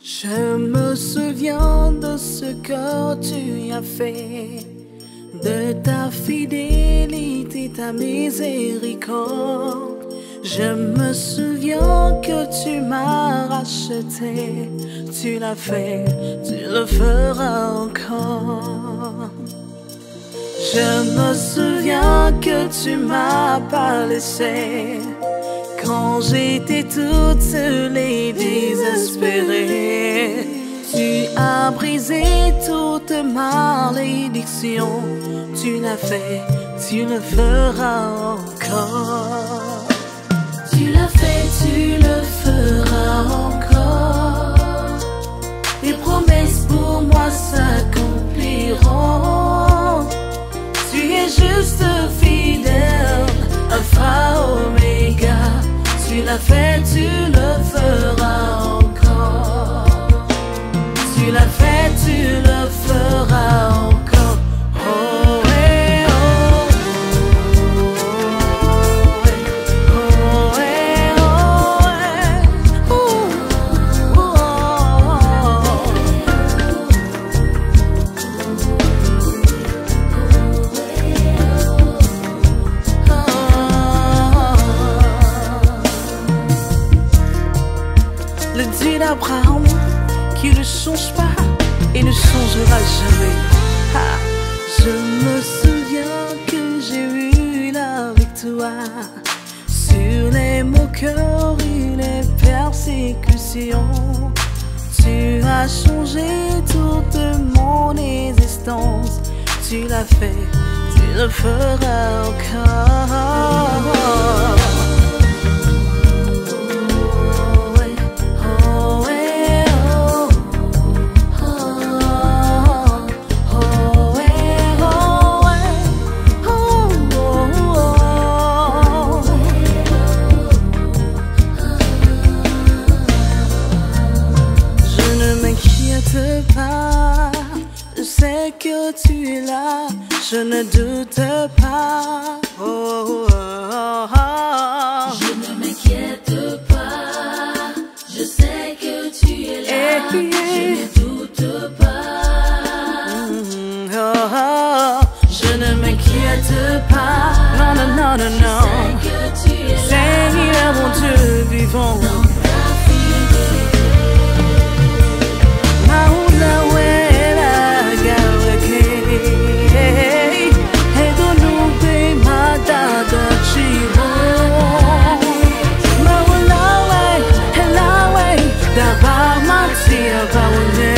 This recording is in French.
Je me souviens de ce que tu as fait, de ta fidélité, ta miséricorde. Je me souviens que tu m'as racheté, tu l'as fait, tu le feras encore. Je me souviens que tu m'as pas laissé quand j'étais toute seule et désespérée. Tu as brisé toute malédiction, tu l'as fait, tu le feras encore. Tu l'as fait, tu le feras encore. Tu l'as fait, tu le D'Abraham qui ne change pas et ne changera jamais. Ah, je me souviens que j'ai eu la victoire sur les moqueries, les persécutions. Tu as changé toute mon existence. Tu l'as fait, tu le feras encore. M'inquiète pas, je sais que tu es là, je ne doute pas. Oh, oh, oh, oh. Je ne m'inquiète pas, je sais que tu es là, Eh, eh. je ne doute pas. Mm, oh, oh. Je ne m'inquiète pas, non, non, non, non, non. sea of our land.